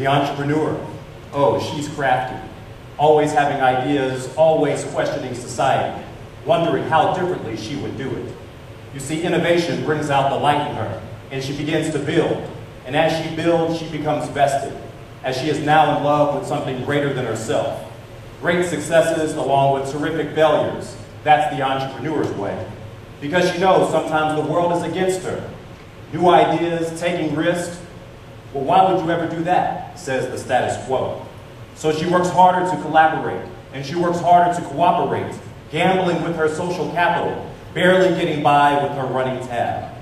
The entrepreneur, oh, she's crafty, always having ideas, always questioning society, wondering how differently she would do it. You see, innovation brings out the light in her, and she begins to build. And as she builds, she becomes vested, as she is now in love with something greater than herself. Great successes along with terrific failures, that's the entrepreneur's way. Because she knows sometimes the world is against her. New ideas, taking risks. Well, why would you ever do that, says the status quo. So she works harder to collaborate, and she works harder to cooperate, gambling with her social capital, barely getting by with her running tab.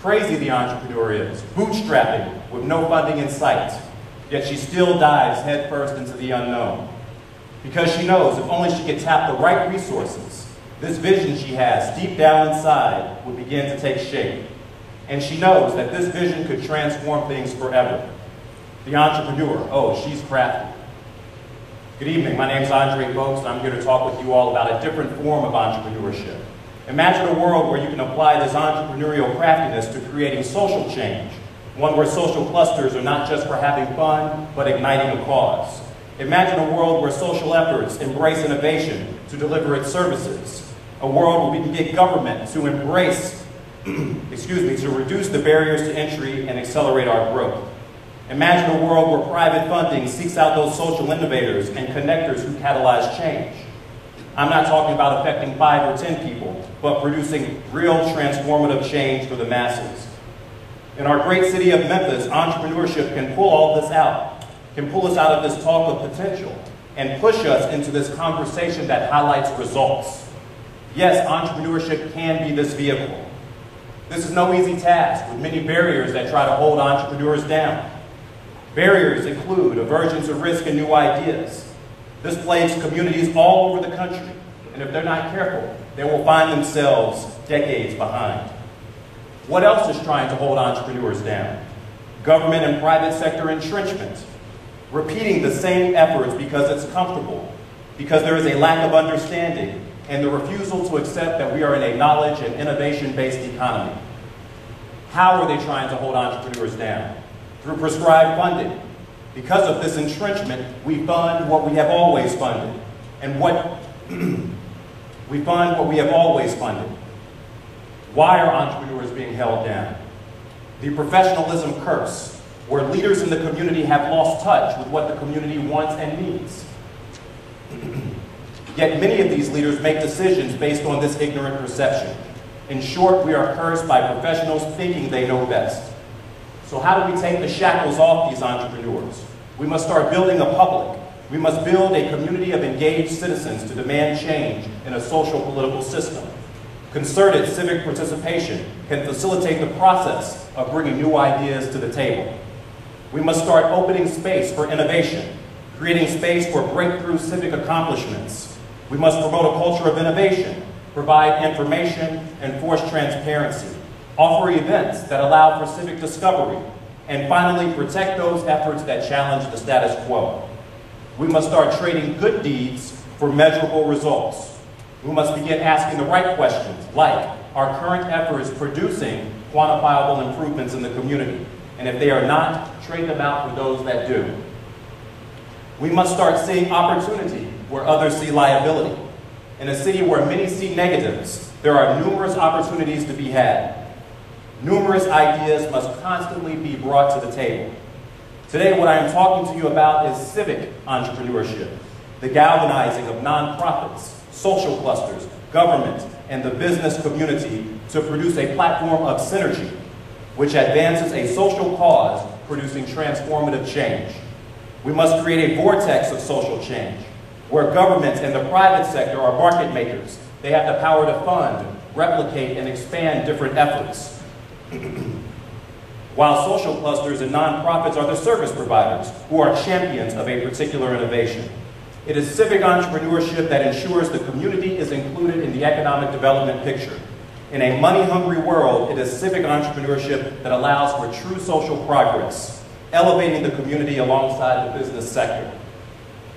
Crazy the entrepreneur is, bootstrapping with no funding in sight, yet she still dives headfirst into the unknown. Because she knows if only she could tap the right resources, this vision she has deep down inside would begin to take shape. And she knows that this vision could transform things forever. The entrepreneur, oh, she's crafty. Good evening, my name is Andre Folkes, and I'm here to talk with you all about a different form of entrepreneurship. Imagine a world where you can apply this entrepreneurial craftiness to creating social change, one where social clusters are not just for having fun, but igniting a cause. Imagine a world where social efforts embrace innovation to deliver its services, a world where we can get government to embrace, excuse me, to reduce the barriers to entry and accelerate our growth. Imagine a world where private funding seeks out those social innovators and connectors who catalyze change. I'm not talking about affecting five or 10 people, but producing real transformative change for the masses. In our great city of Memphis, entrepreneurship can pull all this out, can pull us out of this talk of potential, and push us into this conversation that highlights results. Yes, entrepreneurship can be this vehicle. This is no easy task, with many barriers that try to hold entrepreneurs down. Barriers include aversion to risk and new ideas. This plagues communities all over the country, and if they're not careful, they will find themselves decades behind. What else is trying to hold entrepreneurs down? Government and private sector entrenchment, repeating the same efforts because it's comfortable, because there is a lack of understanding, and the refusal to accept that we are in a knowledge and innovation-based economy. How are they trying to hold entrepreneurs down? Through prescribed funding. Because of this entrenchment, we fund what we have always funded. And what we fund what we have always funded. Why are entrepreneurs being held down? The professionalism curse, where leaders in the community have lost touch with what the community wants and needs. Yet many of these leaders make decisions based on this ignorant perception. In short, we are cursed by professionals thinking they know best. So how do we take the shackles off these entrepreneurs? We must start building a public. We must build a community of engaged citizens to demand change in a social political system. Concerted civic participation can facilitate the process of bringing new ideas to the table. We must start opening space for innovation, creating space for breakthrough civic accomplishments. We must promote a culture of innovation, provide information, and force transparency, offer events that allow for civic discovery, and finally, protect those efforts that challenge the status quo. We must start trading good deeds for measurable results. We must begin asking the right questions, like, are current efforts producing quantifiable improvements in the community? And if they are not, trade them out for those that do. We must start seeing opportunity where others see liability. In a city where many see negatives, there are numerous opportunities to be had. Numerous ideas must constantly be brought to the table. Today, what I am talking to you about is civic entrepreneurship, the galvanizing of nonprofits, social clusters, government, and the business community to produce a platform of synergy which advances a social cause producing transformative change. We must create a vortex of social change where governments and the private sector are market makers. They have the power to fund, replicate, and expand different efforts. While social clusters and nonprofits are the service providers who are champions of a particular innovation. It is civic entrepreneurship that ensures the community is included in the economic development picture. In a money-hungry world, it is civic entrepreneurship that allows for true social progress, elevating the community alongside the business sector.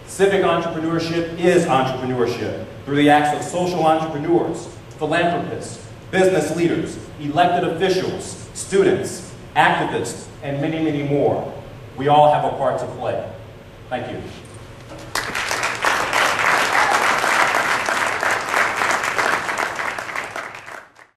Civic entrepreneurship is entrepreneurship through the acts of social entrepreneurs, philanthropists, business leaders, elected officials, students, activists, and many, many more. We all have a part to play. Thank you.